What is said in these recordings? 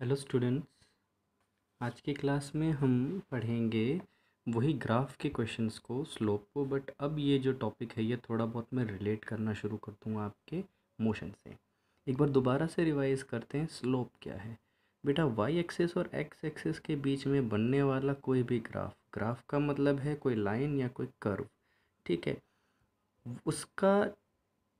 Hello students आज की class में हम पढ़ेंगे वही ग्राफ के क्वेश्चंस को स्लोप को बट अब ये जो टॉपिक है, ये थोड़ा बहुत मैं रिलेट करना शुरू कर दूँगा आपके मोशन से। एक बार दोबारा से रिवाइज करते हैं स्लोप क्या है? बेटा वाई एक्सेस और एक्स एक्सेस के बीच में बनने वाला कोई भी ग्राफ ग्राफ का मतलब है कोई लाइन या कोई कर्व ठीक है? उसका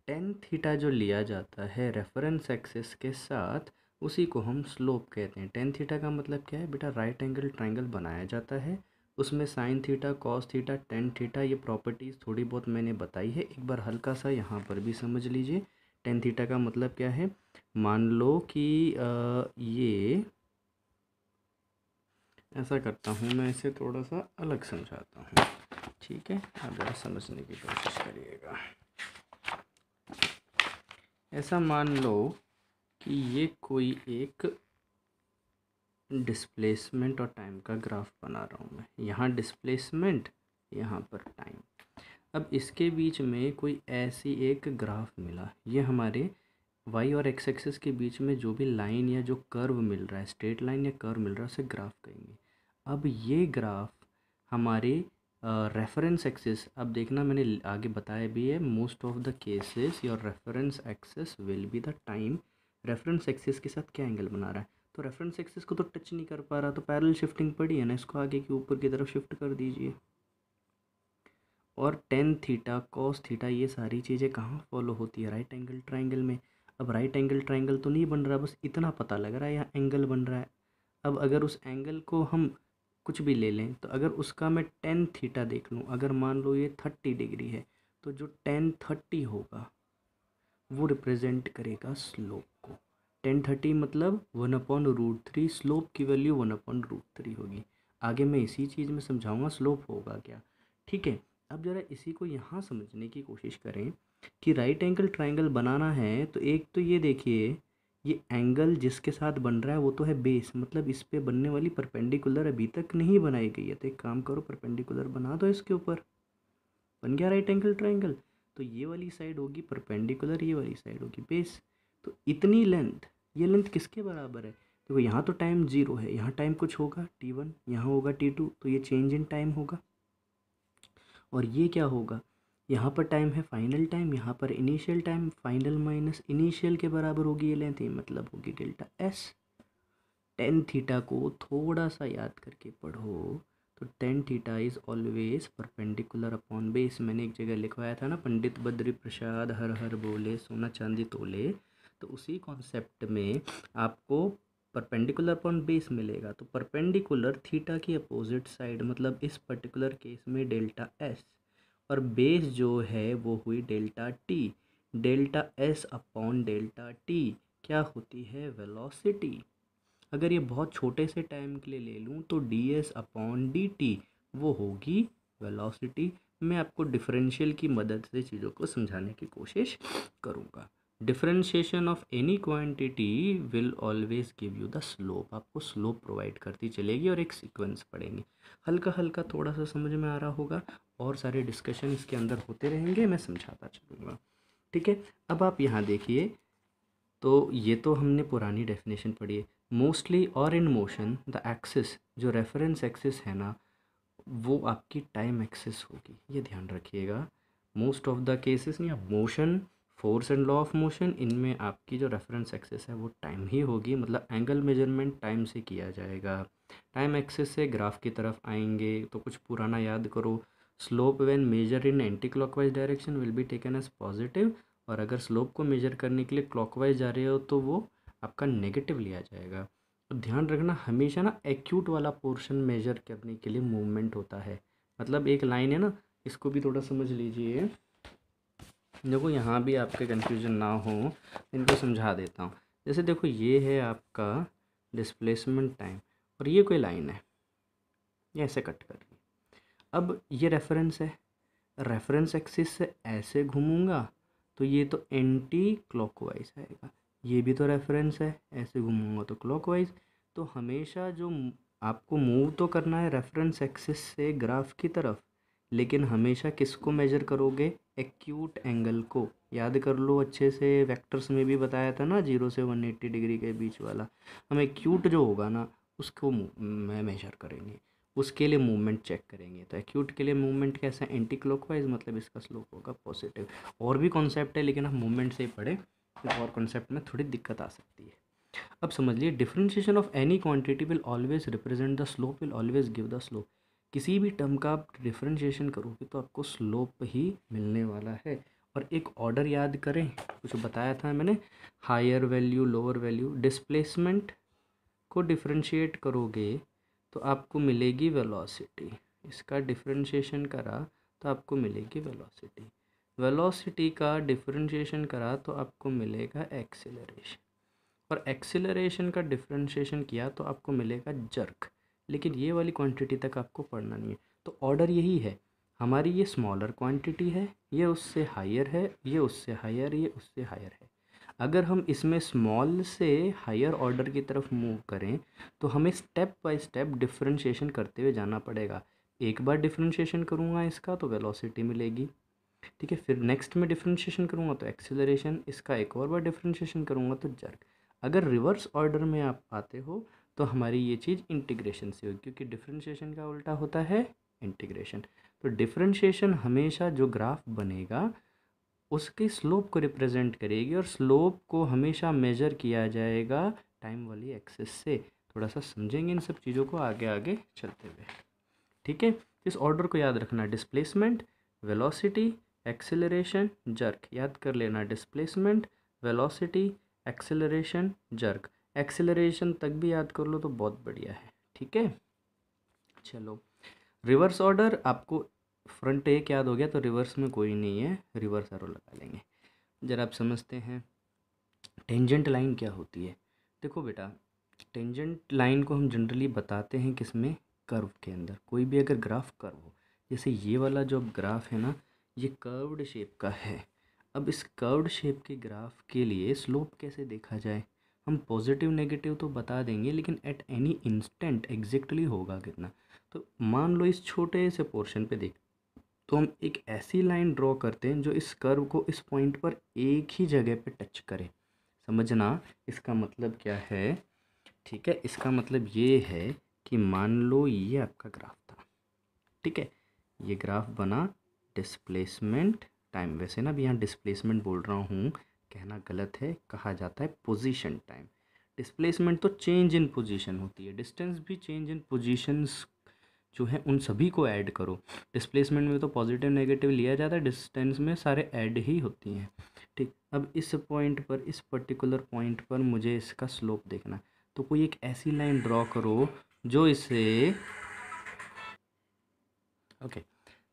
टेन थीटा जो लिया जाता है रेफरेंस एक्सेस के साथ उसी को हम स्लोप कहते हैं। टेन थीटा का मतलब क्या है? बेटा राइट एंगल ट्रायंगल बनाया जाता है। उसमें sine theta cos theta tan theta ये प्रॉपर्टीज़ थोड़ी बहुत मैंने बताई है। एक बार हल्का सा यहाँ पर भी समझ लीजिए। टेन थीटा का मतलब क्या है? मान लो कि ये, ऐसा करता हूँ मैं इसे थोड़ा सा अलग समझाता हूँ। ठीक है? आप ज़रा समझने की कोशिश करिएगा। ऐसा मान लो कि ये कोई एक डिस्प्लेसमेंट और टाइम का ग्राफ बना रहा हूँ मैं। यहाँ डिस्प्लेसमेंट यहाँ पर टाइम अब इसके बीच में कोई ऐसी एक ग्राफ मिला। ये हमारे वाई और एक्स एक्सेस के बीच में जो भी लाइन या जो कर्व मिल रहा है स्ट्रेट लाइन या कर्व मिल रहा है, उसे ग्राफ कहेंगे। अब ये ग्राफ हमारे रेफरेंस एक्सेस अब देखना मैंने आगे बताया भी है most of the cases your reference axis will be the time reference axis के साथ क्या एंगल बना रहा है? तो रेफरेंस एक्सिस को तो टच नहीं कर पा रहा तो पैरल शिफ्टिंग पड़ी है ना, इसको आगे के ऊपर की तरफ़ शिफ्ट कर दीजिए। और टेन थीटा कॉस थीटा ये सारी चीज़ें कहाँ फॉलो होती है? राइट एंगल ट्राइंगल में। अब राइट एंगल ट्राइंगल तो नहीं बन रहा, बस इतना पता लग रहा है यहाँ एंगल बन रहा है। अब अगर उस एंगल को हम कुछ भी ले लें तो अगर उसका मैं टेन थीटा देख लूँ, अगर मान लो ये थर्टी डिग्री है तो जो टेन थर्टी होगा वो रिप्रेजेंट करेगा स्लोप को। टेन थर्टी मतलब one upon root three slope की value one upon root three होगी। आगे मैं इसी चीज़ में समझाऊँगा स्लोप होगा क्या। ठीक है, अब ज़रा इसी को यहाँ समझने की कोशिश करें कि राइट एंगल ट्राइंगल बनाना है तो एक तो ये देखिए, ये एंगल जिसके साथ बन रहा है वो तो है बेस मतलब इस पर बनने वाली परपेंडिकुलर अभी तक नहीं बनाई गई है। तो एक काम करो परपेंडिकुलर बना दो इसके ऊपर। बन गया राइट एंगल ट्राइंगल तो ये वाली साइड होगी परपेंडिकुलर ये वाली साइड होगी बेस तो इतनी लेंथ ये लेंथ किसके बराबर है? देखो तो यहाँ तो टाइम ज़ीरो है, यहाँ टाइम कुछ होगा टी वन यहाँ होगा टी टू तो ये चेंज इन टाइम होगा। और ये क्या होगा? यहाँ पर टाइम है फाइनल टाइम यहाँ पर initial time final minus initial के बराबर होगी ये लेंथ ये मतलब होगी डेल्टा एस टेन थीटा को थोड़ा सा याद करके पढ़ो। तो tan theta is always perpendicular upon base मैंने एक जगह लिखवाया था ना, पंडित बद्री प्रसाद हर हर बोले, सोना चांदी तोले। तो उसी कॉन्सेप्ट में आपको परपेंडिकुलर अपॉन बेस मिलेगा। तो परपेंडिकुलर थीटा की अपोजिट साइड मतलब इस पर्टिकुलर केस में डेल्टा एस और बेस जो है, वो हुई delta T delta S upon delta T क्या होती है? वेलोसिटी अगर ये बहुत छोटे से टाइम के लिए ले लूँ तो d s upon d t वो होगी वेलोसिटी मैं आपको डिफरेंशियल की मदद से चीज़ों को समझाने की कोशिश करूँगा। Differentiation of any quantity will always give you the slope आपको स्लोप प्रोवाइड करती चलेगी और एक सीक्वेंस पढ़ेंगे हल्का हल्का थोड़ा सा समझ में आ रहा होगा, और सारे डिस्कशन इसके अंदर होते रहेंगे, मैं समझाता चलूँगा। ठीक है? अब आप यहाँ देखिए तो ये तो हमने पुरानी डेफिनेशन पढ़ी है। मोस्टली और इन मोशन द एक्सिस जो रेफरेंस एक्सिस है ना, वो आपकी टाइम एक्सिस होगी। ये ध्यान रखिएगा। मोस्ट ऑफ़ द केसेस या motion force and law of motion इनमें आपकी जो रेफरेंस एक्सिस है, वो टाइम ही होगी। मतलब एंगल मेज़रमेंट टाइम से किया जाएगा। टाइम एक्सिस से ग्राफ की तरफ़ आएँगे तो कुछ पुराना याद करो। Slope when measure in anti clockwise direction will be taken as positive और अगर स्लोप को मेजर करने के लिए क्लॉकवाइज जा रहे हो तो वो आपका नेगेटिव लिया जाएगा। तो ध्यान रखना, हमेशा ना एक्यूट वाला पोर्शन मेजर करने के लिए मूवमेंट होता है। मतलब एक लाइन है ना, इसको भी थोड़ा समझ लीजिए। देखो, यहाँ भी आपके कन्फ्यूज़न ना हो, इनको समझा देता हूँ। जैसे देखो, ये है आपका डिस्प्लेसमेंट टाइम और ये कोई लाइन है। ये ऐसे कट कर रही अब ये रेफरेंस है। रेफरेंस एक्सिस से ऐसे घूमूँगा तो ये तो एंटी क्लॉकवाइज आएगा। ये भी तो रेफरेंस है, ऐसे घूमूँगा तो क्लॉकवाइज तो हमेशा जो आपको मूव तो करना है रेफरेंस एक्सिस से ग्राफ की तरफ़, लेकिन हमेशा किसको मेजर करोगे? एक्यूट एंगल को। याद कर लो, अच्छे से वेक्टर्स में भी बताया था ना ज़ीरो से वन एट्टी डिग्री के बीच वाला। हम एक्यूट जो होगा ना, उसको मैं मेजर करेंगे। उसके लिए मूवमेंट चेक करेंगे। तो एक्यूट के लिए मूवमेंट कैसा? एंटी क्लॉकवाइज मतलब इसका स्लोप होगा पॉजिटिव और भी कॉन्सेप्ट है, लेकिन हम मूवमेंट से ही पढ़े। और कॉन्सेप्ट में थोड़ी दिक्कत आ सकती है। अब समझ लिए differentiation of any quantity will always represent the slope will always give the slope किसी भी टर्म का आप डिफ्रेंशिएशन करोगे तो आपको स्लोप ही मिलने वाला है। और एक ऑर्डर याद करें, कुछ बताया था मैंने higher value lower value displacement को डिफ्रेंशिएट करोगे तो आपको मिलेगी वेलोसिटी इसका डिफ्रेंशिएशन करा तो आपको मिलेगी वेलोसिटी वेलोसिटी का डिफ्रेंशिएशन करा तो आपको मिलेगा एक्सेलरेशन। और एक्सेलरेशन का डिफ्रेंशिएशन किया तो आपको मिलेगा जर्क। लेकिन ये वाली क्वांटिटी तक आपको पढ़ना नहीं है। तो ऑर्डर यही है। हमारी ये स्मॉलर क्वांटिटी है, ये उससे हायर है, ये उससे हायर, ये उससे हायर है। अगर हम इसमें स्मॉल से हायर ऑर्डर की तरफ़ मूव करें तो हमें स्टेप बाय स्टेप डिफ्रेंशिएशन करते हुए जाना पड़ेगा। एक बार डिफ्रेंशिएशन करूँगा इसका तो वेलोसिटी मिलेगी। ठीक है, फिर नेक्स्ट में डिफ्रेंशिएशन करूँगा तो एक्सेलरेशन इसका एक और बार डिफ्रेंशिएशन करूँगा तो जर्क अगर रिवर्स ऑर्डर में आप आते हो तो हमारी ये चीज़ इंटीग्रेशन से होगी, क्योंकि डिफ्रेंशिएशन का उल्टा होता है इंटीग्रेशन तो डिफ्रेंशिएशन हमेशा जो ग्राफ बनेगा, उसके स्लोप को रिप्रेजेंट करेगी और स्लोप को हमेशा मेजर किया जाएगा टाइम वाली एक्सेस से. थोड़ा सा समझेंगे इन सब चीज़ों को आगे आगे चलते हुए. ठीक है? इस ऑर्डर को याद रखना डिस्प्लेसमेंट वेलोसिटी एक्सेलरेशन जर्क याद कर लेना displacement velocity acceleration jerk acceleration तक भी याद कर लो तो बहुत बढ़िया है, ठीक है? चलो रिवर्स ऑर्डर आपको फ्रंट एक याद हो गया तो रिवर्स में कोई नहीं है रिवर्स एरो लगा लेंगे। जरा आप समझते हैं टेंजेंट लाइन क्या होती है? देखो बेटा टेंजेंट लाइन को हम जनरली बताते हैं किसमें कर्व के अंदर। कोई भी अगर ग्राफ कर्व हो, जैसे ये वाला जो ग्राफ है ना ये कर्व्ड शेप का है। अब इस कर्व्ड शेप के ग्राफ के लिए स्लोप कैसे देखा जाए? हम पॉजिटिव नेगेटिव तो बता देंगे, लेकिन एट एनी इंस्टेंट एग्जैक्टली होगा कितना? तो मान लो इस छोटे से पोर्शन पे देख। तो हम एक ऐसी लाइन ड्रॉ करते हैं जो इस कर्व को इस पॉइंट पर एक ही जगह पे टच करे। समझना इसका मतलब क्या है? ठीक है, इसका मतलब ये है कि मान लो ये आपका ग्राफ था। ठीक है, ये ग्राफ बना डिस्प्लेसमेंट टाइम वैसे ना अभी यहाँ डिस्प्लेसमेंट बोल रहा हूँ, कहना गलत है, कहा जाता है पोजीशन टाइम डिस्प्लेसमेंट तो चेंज इन पोजीशन होती है। डिस्टेंस भी चेंज इन पोजीशंस जो है, उन सभी को ऐड करो। डिस्प्लेसमेंट में तो पॉजिटिव नेगेटिव लिया जाता है डिस्टेंस में सारे ऐड ही होती हैं। ठीक, अब इस पॉइंट पर, इस पर्टिकुलर पॉइंट पर मुझे इसका स्लोप देखना तो कोई एक ऐसी लाइन ड्रॉ करो, जो इसे ओके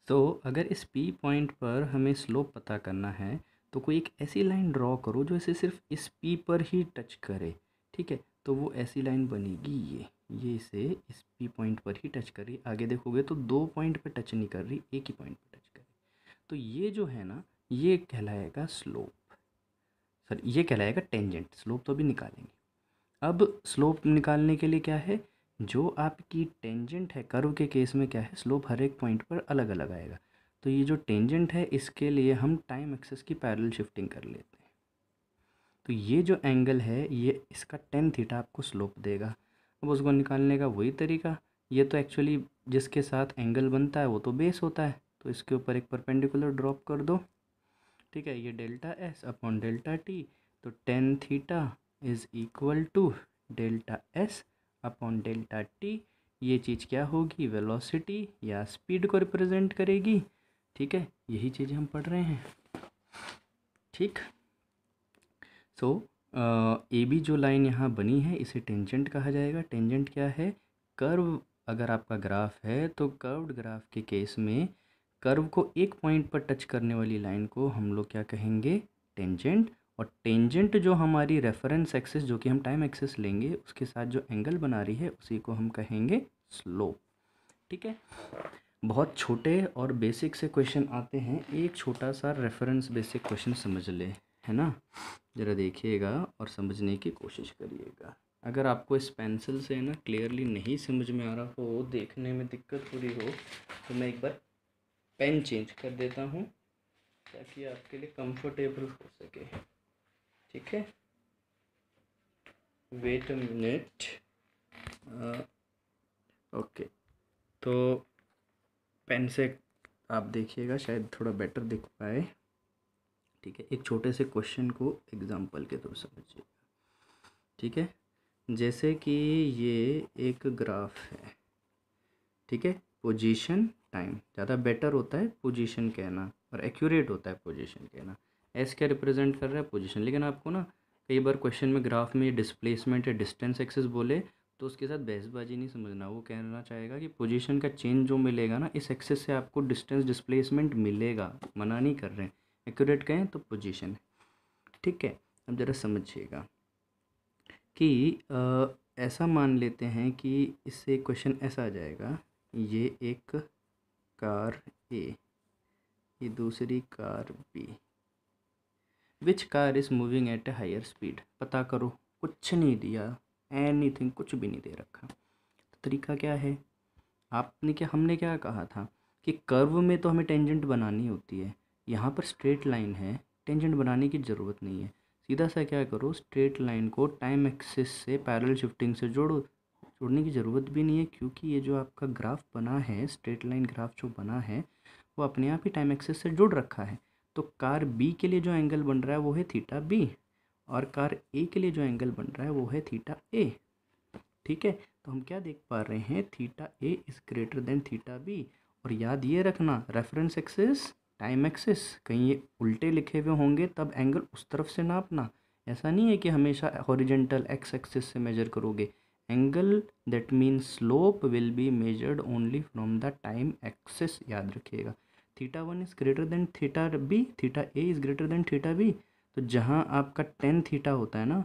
तो अगर इस पी पॉइंट पर हमें स्लोप पता करना है तो कोई एक ऐसी लाइन ड्रॉ करो जो इसे सिर्फ़ इस पी पर ही टच करे, ठीक है? तो वो ऐसी लाइन बनेगी ये ये इसे इस पी पॉइंट पर ही टच कर। रही आगे देखोगे तो दो पॉइंट पर टच नहीं कर रही, एक ही पॉइंट पर टच कर। रही तो ये जो है ना, ये कहलाएगा स्लोप सर ये कहलाएगा टेंजेंट स्लोप तो अभी निकालेंगे। अब स्लोप निकालने के लिए क्या है? जो आपकी टेंजेंट है कर्व के केस में क्या है? स्लोप हर एक पॉइंट पर अलग अलग आएगा। तो ये जो टेंजेंट है, इसके लिए हम टाइम एक्सेस की पैरल शिफ्टिंग कर लेते हैं। तो ये जो एंगल है, ये इसका टेन थीटा आपको स्लोप देगा। अब उसको निकालने का वही तरीका, ये तो एक्चुअली जिसके साथ एंगल बनता है, वो तो बेस होता है। तो इसके ऊपर एक परपेंडिकुलर ड्रॉप कर दो। ठीक है, ये delta S upon delta T तो tan theta is equal to delta S upon delta T ये चीज़ क्या होगी? वेलोसिटी या स्पीड को रिप्रेजेंट करेगी। ठीक है? यही चीज़ें हम पढ़ रहे हैं। ठीक? सो ए बी जो लाइन यहाँ बनी है, इसे टेंजेंट कहा जाएगा। टेंजेंट क्या है? कर्व अगर आपका ग्राफ है तो कर्व्ड ग्राफ के केस में कर्व को एक पॉइंट पर टच करने वाली लाइन को हम लोग क्या कहेंगे? टेंजेंट और टेंजेंट जो हमारी रेफरेंस एक्सेस जो कि हम टाइम एक्सेस लेंगे, उसके साथ जो एंगल बना रही है, उसी को हम कहेंगे स्लोप ठीक है? बहुत छोटे और बेसिक से क्वेश्चन आते हैं। एक छोटा सा रेफरेंस बेसिक क्वेश्चन समझ ले, है ना? ज़रा देखिएगा और समझने की कोशिश करिएगा। अगर आपको इस पेंसिल से ना क्लियरली नहीं समझ में आ रहा हो, देखने में दिक्कत हो रही हो तो मैं एक बार पेन चेंज कर देता हूँ, ताकि आपके लिए कंफर्टेबल हो सके। ठीक है वेट मिनट ओके तो पेन से आप देखिएगा, शायद थोड़ा बेटर दिख पाए। ठीक है, एक छोटे से क्वेश्चन को एग्जांपल के थ्रू समझिए। ठीक है? जैसे कि ये एक ग्राफ है। ठीक है? पोजीशन टाइम ज़्यादा बेटर होता है पोजीशन कहना और एक्यूरेट होता है पोजीशन कहना। एस क्या रिप्रेजेंट कर रहा है? पोजीशन लेकिन आपको ना कई बार क्वेश्चन में ग्राफ में डिस्प्लेसमेंट या डिस्टेंस एक्सेस बोले तो उसके साथ बहसबाजी नहीं समझना। वो कहना चाहेगा कि पोजीशन का चेंज जो मिलेगा ना इस एक्सेस से आपको डिस्टेंस डिस्प्लेसमेंट मिलेगा। मना नहीं कर रहे हैं। एक्यूरेट कहें तो पोजीशन ठीक है? अब ज़रा समझिएगा कि आ, ऐसा मान लेते हैं कि इससे क्वेश्चन ऐसा आ जाएगा। ये एक कार ए ये दूसरी car B which car is moving at a higher speed पता करो, कुछ नहीं दिया एनी थिंग कुछ भी नहीं दे रखा। तो तरीका क्या है? आपने क्या, हमने क्या कहा था कि कर्व में तो हमें टेंजेंट बनानी होती है। यहाँ पर स्ट्रेट लाइन है टेंजेंट बनाने की ज़रूरत नहीं है। सीधा सा क्या करो स्ट्रेट लाइन को टाइम एक्सिस से पैरल शिफ्टिंग से जोड़ो। जोड़ने की ज़रूरत भी नहीं है, क्योंकि ये जो आपका ग्राफ बना है स्ट्रेट लाइन ग्राफ जो बना है, वो अपने आप ही टाइम एक्सिस से जुड़ रखा है। तो कार बी के लिए जो एंगल बन रहा है वो है थीटा बी और कार ए के लिए जो एंगल बन रहा है वो है थीटा ए ठीक है? तो हम क्या देख पा रहे हैं? Theta A is greater than theta B और याद ये रखना रेफरेंस एक्सिस टाइम एक्सिस कहीं ये उल्टे लिखे हुए होंगे, तब एंगल उस तरफ़ से नापना। ऐसा नहीं है कि हमेशा हॉरिजेंटल एक्स एक्सिस से मेजर करोगे। Angle that mean slope will be measured only from the time axis याद रखिएगा। Theta one is greater than theta B, theta A is greater than theta B. तो जहाँ आपका टेन थीटा होता है ना,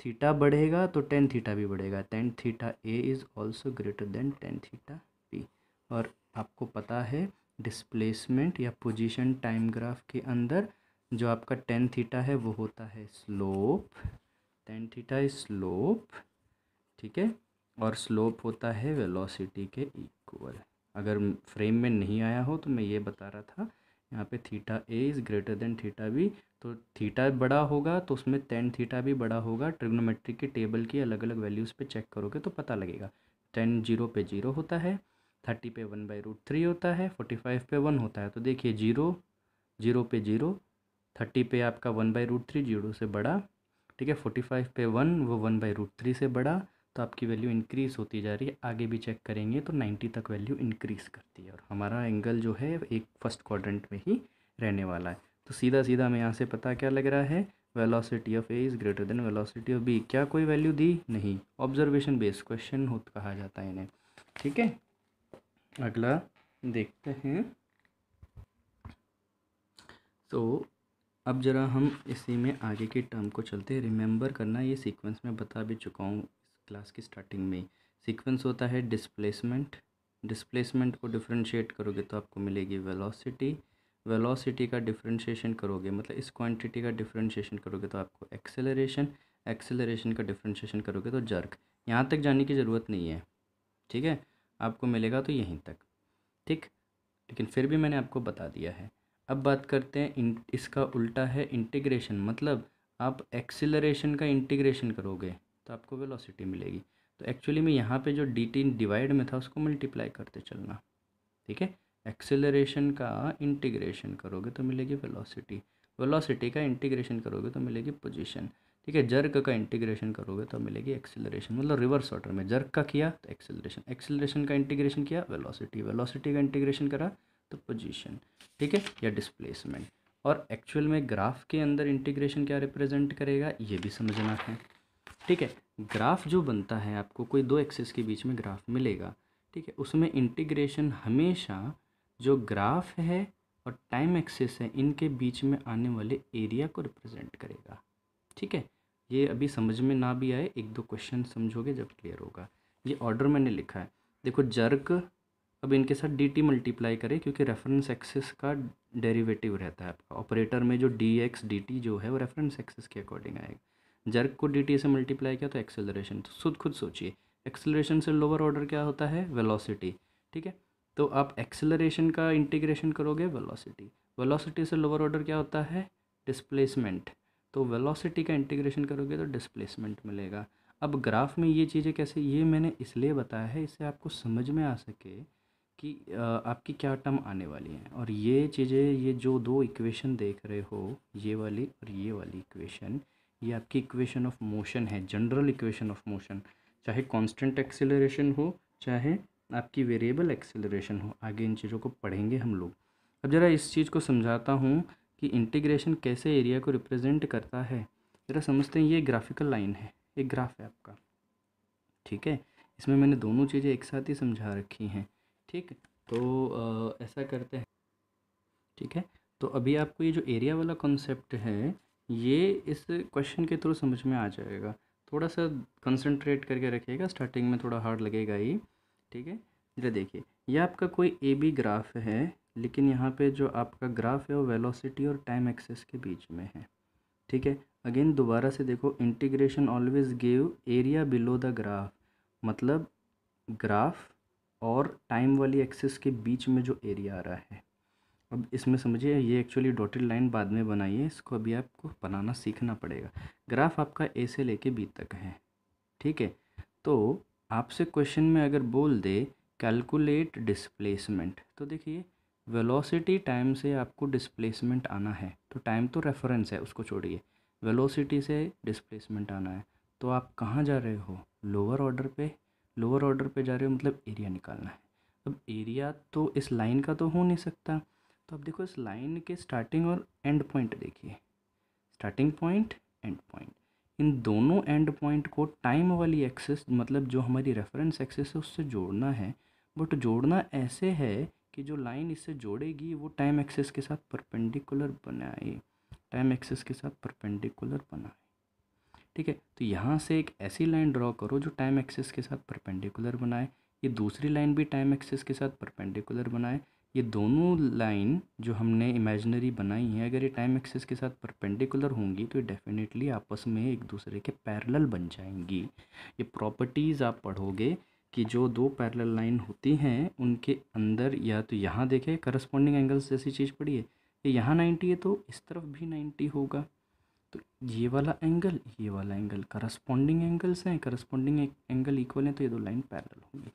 थीटा बढ़ेगा तो टेन थीटा भी बढ़ेगा। Tan theta A is also greater than tan theta B और आपको पता है डिस्प्लेसमेंट या पोजीशन टाइम ग्राफ के अंदर जो आपका टेन थीटा है, वो होता है slope tan theta is slope ठीक है? और स्लोप होता है वेलोसिटी के इक्वल अगर फ्रेम में नहीं आया हो तो मैं ये बता रहा था, यहाँ पे theta A is greater than theta B तो थीटा बड़ा होगा तो उसमें टेन थीटा भी बड़ा होगा ट्रिग्नोमेट्री के टेबल की अलग अलग वैल्यूज़ पे चेक करोगे तो पता लगेगा। टेन ज़ीरो पे ज़ीरो होता है थर्टी पे वन बाई रूट थ्री होता है फोर्टी फाइव पे वन होता है तो देखिए ज़ीरो ज़ीरो पे ज़ीरो थर्टी पे आपका one by root three zero से बड़ा, ठीक है फोर्टी फाइव पे वन वो वन बाई रूट थ्री से बड़ा तो आपकी वैल्यू इंक्रीज़ होती जा रही है, आगे भी चेक करेंगे तो नाइन्टी तक वैल्यू इंक्रीज़ करती है और हमारा एंगल जो है, एक फ़र्स्ट क्वाड्रेंट में ही रहने वाला है। तो सीधा सीधा हमें यहाँ से पता क्या लग रहा है? Velocity of A is greater than velocity of B क्या कोई वैल्यू दी? नहीं। ऑब्जर्वेशन बेस्ड क्वेश्चन हो कहा जाता है इन्हें। ठीक है? अगला देखते हैं। तो अब ज़रा हम इसी में आगे के टर्म को चलते हैं। रिमेंबर करना, ये सीक्वेंस में बता भी चुका हूँ। क्लास की स्टार्टिंग में सीक्वेंस होता है डिस्प्लेसमेंट डिस्प्लेसमेंट को डिफ्रेंशिएट करोगे तो आपको मिलेगी वेलोसिटी वेलोसिटी का डिफ्रेंशिएशन करोगे मतलब इस क्वांटिटी का डिफ्रेंशिएशन करोगे तो आपको एक्सेलरेशन एक्सेलरेशन का डिफ्रेंशिएशन करोगे तो जर्क यहाँ तक जाने की ज़रूरत नहीं है। ठीक है? आपको मिलेगा तो यहीं तक। ठीक? लेकिन फिर भी मैंने आपको बता दिया है। अब बात करते हैं इसका उल्टा है इंटीग्रेशन मतलब आप एक्सेलरेशन का इंटीग्रेशन करोगे। तो आपको वेलोसिटी मिलेगी। तो एक्चुअली में यहाँ पे जो डी टी डिवाइड में था, उसको मल्टीप्लाई करते चलना। ठीक है? एक्सेलरेशन का इंटीग्रेशन करोगे तो मिलेगी वेलोसिटी वेलोसिटी का इंटीग्रेशन करोगे तो मिलेगी पोजीशन ठीक है? जर्क का इंटीग्रेशन करोगे तो मिलेगी एक्सेलरेशन मतलब रिवर्स ऑर्डर में जर्क का किया तो एक्सेलरेशन एक्सेलरेशन का इंटीग्रेशन किया वेलोसिटी वेलोसिटी का इंटीग्रेशन करा तो पोजीशन ठीक है? या डिस्प्लेसमेंट और एक्चुअल में ग्राफ के अंदर इंटीग्रेशन क्या रिप्रेजेंट करेगा, ये भी समझना है। ठीक है, ग्राफ जो बनता है आपको, कोई दो एक्सेस के बीच में ग्राफ मिलेगा, ठीक है, उसमें इंटीग्रेशन हमेशा जो ग्राफ है और टाइम एक्सेस है, इनके बीच में आने वाले एरिया को रिप्रेजेंट करेगा, ठीक है, ये अभी समझ में ना भी आए, एक दो क्वेश्चन समझोगे जब क्लियर होगा, ये ऑर्डर मैंने लिखा है, देखो जर्क अब इनके साथ डी टी मल्टीप्लाई करें, क्योंकि रेफरेंस एक्सेस का डेरिवेटिव रहता है आपका ऑपरेटर में जो डी एक्स डी टी जो है वो रेफरेंस एक्सेस के अकॉर्डिंग आएगा जर्क को डीटी से मल्टीप्लाई किया तो एक्सेलरेशन तो खुद खुद सोचिए। एक्सेलरेशन से लोअर ऑर्डर क्या होता है? वेलोसिटी ठीक है? तो आप एक्सेलरेशन का इंटीग्रेशन करोगे वेलोसिटी वेलोसिटी से लोअर ऑर्डर क्या होता है? डिस्प्लेसमेंट तो वेलोसिटी का इंटीग्रेशन करोगे तो डिस्प्लेसमेंट मिलेगा। अब ग्राफ में ये चीज़ें कैसे, ये मैंने इसलिए बताया है, इससे आपको समझ में आ सके कि आपकी क्या टर्म आने वाली हैं। और ये चीज़ें, ये जो दो इक्वेशन देख रहे हो, ये वाली और ये वाली इक्वेशन ये आपकी इक्वेशन ऑफ़ मोशन है जनरल इक्वेशन ऑफ़ मोशन चाहे कांस्टेंट एक्सेलरेशन हो चाहे आपकी वेरिएबल एक्सेलरेशन हो आगे इन चीज़ों को पढ़ेंगे हम लोग। अब ज़रा इस चीज़ को समझाता हूँ कि इंटीग्रेशन कैसे एरिया को रिप्रेजेंट करता है। ज़रा समझते हैं ये ग्राफिकल लाइन है एक ग्राफ है आपका। ठीक है? इसमें मैंने दोनों चीज़ें एक साथ ही समझा रखी हैं। ठीक? तो आ, ऐसा करते हैं। ठीक है? तो अभी आपको ये जो एरिया वाला कॉन्सेप्ट है ये इस क्वेश्चन के थ्रू समझ में आ जाएगा। थोड़ा सा कंसंट्रेट करके रखिएगा स्टार्टिंग में थोड़ा हार्ड लगेगा ही, ठीक है? जरा देखिए, ये आपका कोई ए बी ग्राफ है, लेकिन यहाँ पे जो आपका ग्राफ है वो वेलोसिटी और टाइम एक्सेस के बीच में है, ठीक है? अगेन दोबारा से देखो integration always give area below the graph मतलब ग्राफ और टाइम वाली एक्सेस के बीच में जो एरिया आ रहा है अब इसमें समझिए, ये एक्चुअली डॉटेड लाइन बाद में बनाई है इसको अभी आपको बनाना सीखना पड़ेगा। ग्राफ आपका ए से लेके बी तक है, ठीक है? तो आपसे क्वेश्चन में अगर बोल दे कैलकुलेट डिस्प्लेसमेंट तो देखिए वेलोसिटी टाइम से आपको डिस्प्लेसमेंट आना है तो टाइम तो रेफरेंस है, उसको छोड़िए। वेलोसिटी से डिस्प्लेसमेंट आना है तो आप कहाँ जा रहे हो? लोअर ऑर्डर पे? लोअर ऑर्डर पे जा रहे हो मतलब एरिया निकालना है। अब एरिया तो इस लाइन का तो हो नहीं सकता। तो अब देखो इस लाइन के स्टार्टिंग और एंड पॉइंट देखिए। स्टार्टिंग पॉइंट एंड पॉइंट इन दोनों एंड पॉइंट को टाइम वाली एक्सेस मतलब जो हमारी रेफरेंस एक्सेस है, उससे जोड़ना है। बट जोड़ना ऐसे है कि जो लाइन इससे जोड़ेगी, वो टाइम एक्सेस के साथ परपेंडिकुलर बनाए। टाइम एक्सेस के साथ परपेंडिकुलर बनाए। ठीक है? तो यहाँ से एक ऐसी लाइन ड्रॉ करो जो टाइम एक्सेस के साथ परपेंडिकुलर बनाए। ये दूसरी लाइन भी टाइम एक्सेस के साथ परपेंडिकुलर बनाए। ये दोनों लाइन जो हमने इमेजनरी बनाई हैं, अगर ये टाइम एक्सेस के साथ परपेंडिकुलर होंगी तो ये डेफिनेटली आपस में एक दूसरे के पैरेलल बन जाएँगी। ये प्रॉपर्टीज़ आप पढ़ोगे कि जो दो पैरेलल लाइन होती हैं, उनके अंदर या तो यहाँ देखें करस्पॉन्डिंग एंगल्स जैसी चीज़ पढ़िए ये यहाँ नाइन्टी है तो इस तरफ़ भी नाइन्टी होगा। तो ये वाला एंगल ये वाला एंगल करस्पॉन्डिंग एंगल्स हैं करस्पॉन्डिंग एंगल इक्वल हैं तो ये दो लाइन पैरेलल होंगी।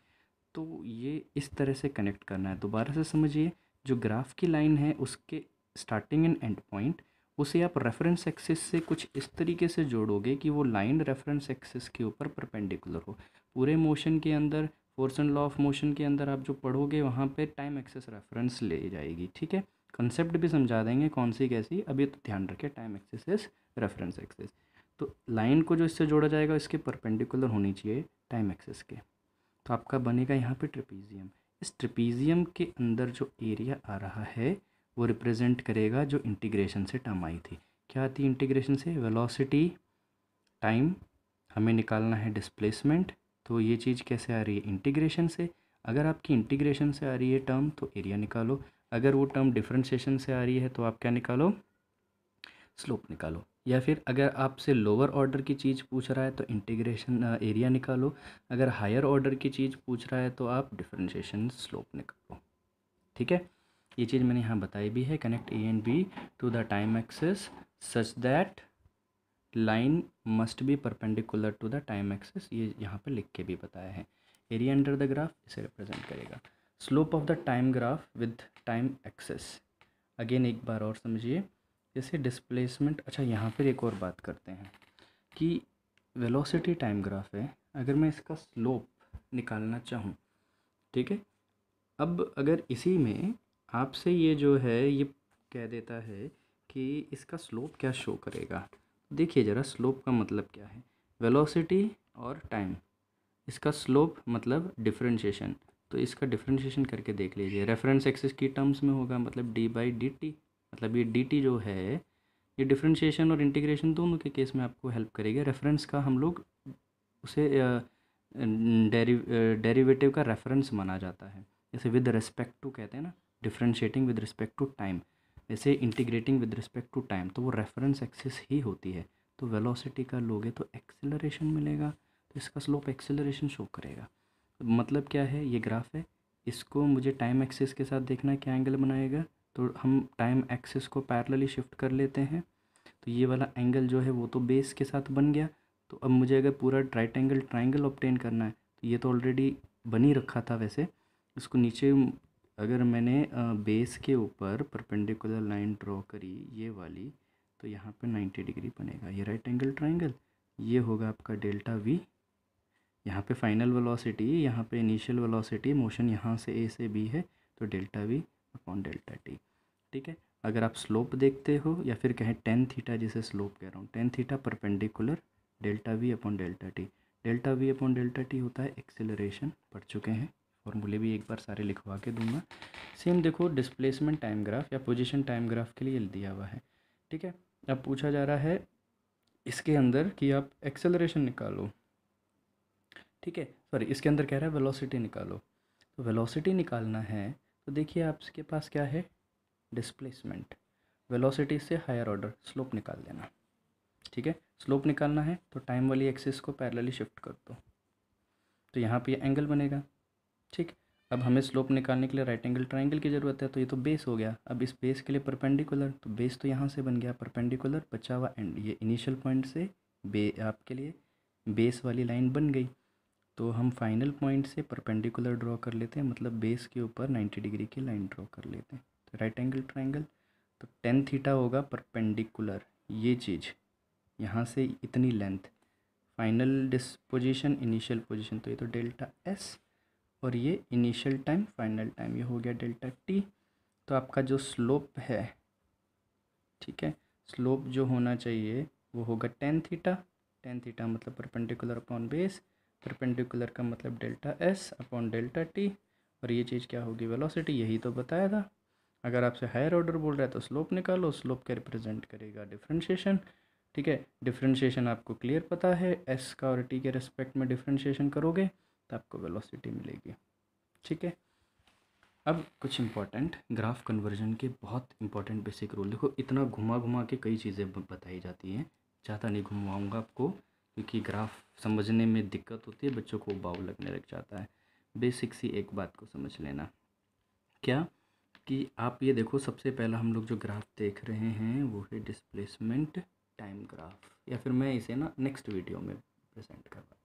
तो ये इस तरह से कनेक्ट करना है। दोबारा से समझिए, जो ग्राफ की लाइन है, उसके स्टार्टिंग एंड एंड पॉइंट उसे आप रेफरेंस एक्सिस से कुछ इस तरीके से जोड़ोगे कि वो लाइन रेफरेंस एक्सिस के ऊपर परपेंडिकुलर हो। पूरे मोशन के अंदर force and law of motion के अंदर आप जो पढ़ोगे, वहाँ पे टाइम एक्सेस रेफरेंस ले जाएगी, ठीक है? कंसेप्ट भी समझा देंगे कौन सी कैसी। अभी तो ध्यान रखें टाइम एक्सेस रेफरेंस एक्सेस तो लाइन को जो इससे जोड़ा जाएगा, इसके परपेंडिकुलर होनी चाहिए टाइम एक्सेस के। तो आपका बनेगा यहाँ पे ट्रिपीजियम। इस ट्रिपीजियम के अंदर जो एरिया आ रहा है, वो रिप्रेजेंट करेगा जो इंटीग्रेशन से टर्म आई थी। क्या आती इंटीग्रेशन से? वेलोसिटी टाइम हमें निकालना है डिस्प्लेसमेंट तो ये चीज़ कैसे आ रही है? इंटीग्रेशन से। अगर आपकी इंटीग्रेशन से आ रही है टर्म तो एरिया निकालो। अगर वो टर्म डिफ्रेंशिएशन से आ रही है तो आप क्या निकालो? स्लोप निकालो। या फिर अगर आपसे लोअर ऑर्डर की चीज़ पूछ रहा है तो इंटीग्रेशन एरिया निकालो। अगर हायर ऑर्डर की चीज़ पूछ रहा है तो आप डिफ्रेंशिएशन स्लोप निकालो। ठीक है? ये चीज़ मैंने यहाँ बताई भी है। Connect A and B to the time axis such that line must be perpendicular to the time axis ये यहाँ पर लिख के भी बताया है। एरिया अंडर द ग्राफ इसे रिप्रेजेंट करेगा। Slope of the time graph with time axis again एक बार और समझिए। जैसे डिस्प्लेसमेंट अच्छा यहाँ पर एक और बात करते हैं कि वेलोसिटी टाइम ग्राफ है, अगर मैं इसका स्लोप निकालना चाहूँ, ठीक है? अब अगर इसी में आपसे ये जो है, ये कह देता है कि इसका स्लोप क्या शो करेगा। देखिए ज़रा स्लोप का मतलब क्या है? वेलोसिटी और टाइम इसका स्लोप मतलब डिफ्रेंशिएशन तो इसका डिफ्रेंशिएशन करके देख लीजिए। रेफरेंस एक्सिस की टर्म्स में होगा मतलब डी बाई डी टी मतलब ये डी टी जो है, ये डिफ्रेंशिएशन और इंटीग्रेशन दोनों के केस में आपको हेल्प करेगा। रेफरेंस का हम लोग उसे डेरिवेटिव का रेफरेंस माना जाता है। जैसे विद रिस्पेक्ट टू कहते हैं ना differentiating with respect to time वैसे integrating with respect to time तो वो रेफरेंस एक्सिस ही होती है। तो वेलोसिटी का लोगे तो एक्सेलरेशन मिलेगा तो इसका स्लोप एक्सेलरेशन शो करेगा। मतलब क्या है, ये ग्राफ है। इसको मुझे टाइम एक्सिस के साथ देखना क्या एंगल बनाएगा? तो हम टाइम एक्सिस को पैरेलली शिफ्ट कर लेते हैं। तो ये वाला एंगल जो है वो तो बेस के साथ बन गया। तो अब मुझे अगर पूरा राइट एंगल ट्राइंगल ऑप्टेन करना है तो ये तो ऑलरेडी बन ही रखा था वैसे। इसको नीचे अगर मैंने बेस के ऊपर परपेंडिकुलर लाइन ड्रॉ करी, ये वाली तो यहाँ पे 90 डिग्री बनेगा। ये राइट एंगल ट्राइंगल ये होगा आपका डेल्टा वी यहाँ पे फाइनल वेलोसिटी यहाँ पे इनिशियल वेलोसिटी मोशन यहाँ से ए से बी है तो delta V upon delta T ठीक है? अगर आप स्लोप देखते हो या फिर कहें टेन थीटा जिसे स्लोप कह रहा हूँ tan theta perpendicular delta V upon delta T delta V upon delta T होता है एक्सेलरेशन पढ़ चुके हैं। फॉर्मूले भी एक बार सारे लिखवा के दूँगा। सेम देखो डिस्प्लेसमेंट टाइम ग्राफ या पोजीशन टाइम ग्राफ के लिए दिया हुआ है, ठीक है? अब पूछा जा रहा है इसके अंदर कि आप एक्सेलरेशन निकालो, ठीक है? सॉरी इसके अंदर कह रहा है वेलोसिटी निकालो। तो वेलोसिटी निकालना है तो देखिए आपके पास क्या है? डिस्प्लेसमेंट वेलोसिटी से हायर ऑर्डर स्लोप निकाल देना। ठीक है? स्लोप निकालना है तो टाइम वाली एक्सिस को पैरेलली शिफ्ट कर दो। तो यहाँ पे एंगल बनेगा। ठीक? अब हमें स्लोप निकालने के लिए राइट एंगल ट्राइंगल की ज़रूरत है तो ये तो बेस हो गया। अब इस बेस के लिए परपेंडिकुलर तो बेस तो यहाँ से बन गया परपेंडिकुलर बचा हुआ एंड ये इनिशियल पॉइंट से बे आपके लिए बेस वाली लाइन बन गई। तो हम फाइनल पॉइंट से परपेंडिकुलर ड्रॉ कर लेते हैं मतलब बेस के ऊपर नाइन्टी डिग्री की लाइन ड्रॉ कर लेते हैं। तो राइट एंगल ट्राइंगल तो टेन थीटा होगा परपेंडिकुलर ये चीज़, यहाँ से इतनी length final disposition initial position तो ये तो डेल्टा एस और ये इनिशियल टाइम फाइनल टाइम ये हो गया डेल्टा टी तो आपका जो स्लोप है, ठीक है स्लोप जो होना चाहिए, वो होगा टेन थीटा टेन थीटा मतलब परपेंडिकुलर अपॉन बेस परपेंडिकुलर का मतलब delta S upon delta T और ये चीज़ क्या होगी? वेलोसिटी यही तो बताया था। अगर आपसे हायर ऑर्डर बोल रहा है तो स्लोप निकालो। स्लोप क्या रिप्रेजेंट करेगा? डिफ्रेंशिएशन ठीक है? डिफ्रेंशिएशन आपको क्लियर पता है। एस का और टी के रिस्पेक्ट में डिफ्रेंशिएशन करोगे तो आपको वेलोसिटी मिलेगी। ठीक है? अब कुछ इंपॉर्टेंट ग्राफ कन्वर्जन के बहुत इंपॉर्टेंट बेसिक रूल देखो, इतना घुमा घुमा के कई चीज़ें बताई जाती हैं। ज़्यादा नहीं घुमाऊँगा आपको। क्योंकि ग्राफ समझने में दिक्कत होती है, बच्चों को बाव लगने लग जाता है। बेसिक सी एक बात को समझ लेना। क्या कि आप ये देखो, सबसे पहला हम लोग जो ग्राफ देख रहे हैं, वो है डिस्प्लेसमेंट टाइम ग्राफ। या फिर मैं इसे ना नेक्स्ट वीडियो में प्रेजेंट करवा